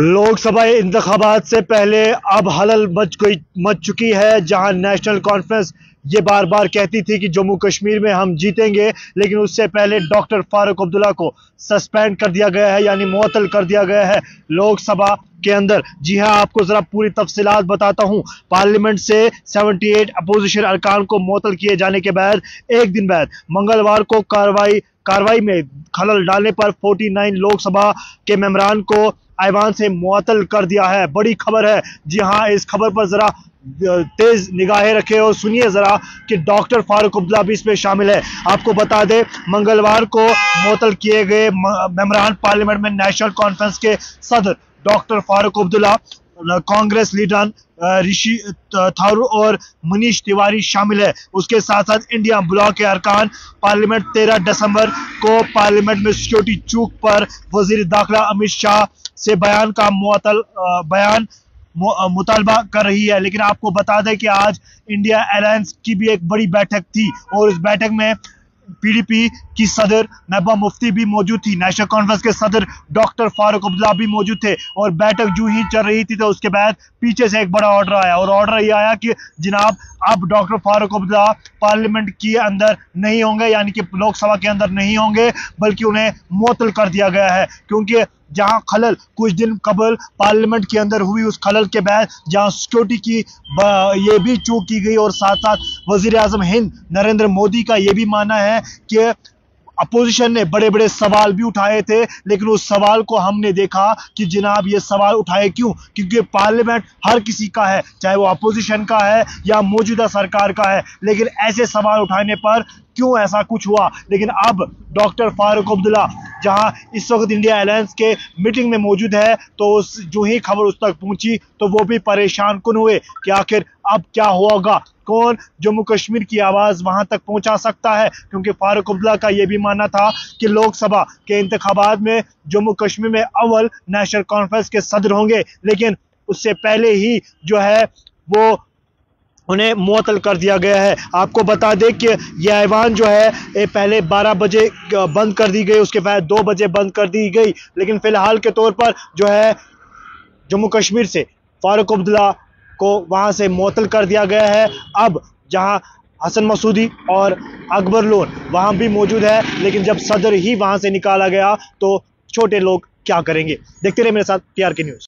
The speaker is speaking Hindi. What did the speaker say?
लोकसभा इंतबात से पहले अब हलल मच गई, मच चुकी है, जहाँ नेशनल कॉन्फ्रेंस ये बार बार कहती थी कि जम्मू कश्मीर में हम जीतेंगे, लेकिन उससे पहले डॉक्टर फारूक अब्दुल्ला को सस्पेंड कर दिया गया है, यानी मुअतल कर दिया गया है लोकसभा के अंदर। जी हाँ आपको जरा पूरी तफसीलात बताता हूँ। पार्लियामेंट से 78 अपोजिशन अरकान को मुअतल किए जाने के बाद, एक दिन बाद मंगलवार को कार्रवाई कार्रवाई में खलल डालने पर 49 लोकसभा के मेम्बरान को ऐवान से मुअतल कर दिया है। बड़ी खबर है। जी हाँ इस खबर पर ज़रा तेज निगाहें रखे और सुनिए ज़रा कि डॉक्टर फारूक अब्दुल्ला भी इसमें शामिल है। आपको बता दें, मंगलवार को मुअतल किए गए मेम्बरान पार्लियामेंट में नेशनल कॉन्फ्रेंस के सदर डॉक्टर फारूक अब्दुल्ला कांग्रेस लीडर ऋषि थारू और मनीष तिवारी शामिल है। उसके साथ साथ इंडिया ब्लॉक के अरकान, पार्लियामेंट 13 दिसंबर को पार्लियामेंट में सिक्योरिटी चूक पर वज़ीर दाखिला अमित शाह से बयान का मुतल बयान मुतालबा कर रही है। लेकिन आपको बता दें कि आज इंडिया अलायंस की भी एक बड़ी बैठक थी और इस बैठक में पीडीपी की सदर महबा मुफ्ती भी मौजूद थी। नेशनल कॉन्फ्रेंस के सदर डॉक्टर फारूक अब्दुल्ला भी मौजूद थे और बैठक जो ही चल रही थी तो उसके बाद पीछे से एक बड़ा ऑर्डर आया और ऑर्डर ये आया कि जनाब, अब डॉक्टर फारूक अब्दुल्ला पार्लियामेंट के अंदर नहीं होंगे, यानी कि लोकसभा के अंदर नहीं होंगे, बल्कि उन्हें मुतल कर दिया गया है। क्योंकि जहाँ खलल कुछ दिन कबल पार्लियामेंट के अंदर हुई उस खलल के बाद जहाँ सिक्योरिटी की ये भी चूक की गई और साथ साथ वज़ीर अजम हिंद नरेंद्र मोदी का ये भी मानना है कि अपोजिशन ने बड़े बड़े सवाल भी उठाए थे, लेकिन उस सवाल को हमने देखा कि जनाब ये सवाल उठाए क्यों? क्योंकि पार्लियामेंट हर किसी का है, चाहे वो अपोजिशन का है या मौजूदा सरकार का है, लेकिन ऐसे सवाल उठाने पर क्यों ऐसा कुछ हुआ? लेकिन अब डॉक्टर फारूक अब्दुल्ला जहाँ इस वक्त इंडिया अलायंस के मीटिंग में मौजूद है तो उस, जो ही खबर उस तक पहुँची तो वो भी परेशान कन हुए? कि आखिर अब क्या होगा? कौन जम्मू कश्मीर की आवाज़ वहाँ तक पहुँचा सकता है? क्योंकि फारूक अब्दुल्ला का यह भी मानना था कि लोकसभा के इंतबात में जम्मू कश्मीर में अव्वल नेशनल कॉन्फ्रेंस के सदर होंगे, लेकिन उससे पहले ही जो है वो उन्हें मुअतल कर दिया गया है। आपको बता दें कि यह ऐवान जो है, ये पहले 12 बजे बंद कर दी गई, उसके बाद 2 बजे बंद कर दी गई। लेकिन फ़िलहाल के तौर पर जो है, जम्मू कश्मीर से फारूक अब्दुल्ला को वहाँ से मुअतल कर दिया गया है। अब जहाँ हसन मसूदी और अकबर लोन वहाँ भी मौजूद है, लेकिन जब सदर ही वहाँ से निकाला गया तो छोटे लोग क्या करेंगे? देखते रहे मेरे साथ टी के न्यूज़